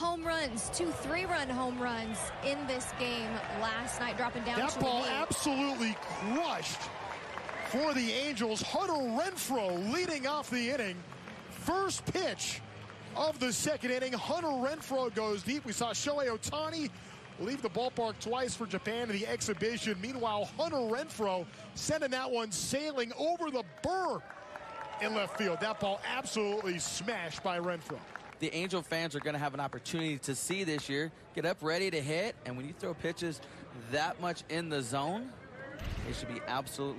home runs, two three-run home runs in this game last night, dropping down That to ball absolutely crushed for the Angels. Hunter Renfroe leading off the inning. First pitch of the second inning. Hunter Renfroe goes deep. We saw Shohei Ohtani leave the ballpark twice for Japan in the exhibition. Meanwhile, Hunter Renfroe sending that one sailing over the burr in left field. That ball absolutely smashed by Renfroe. The Angel fans are going to have an opportunity to see this year. Get up ready to hit, and when you throw pitches that much in the zone, it should be absolutely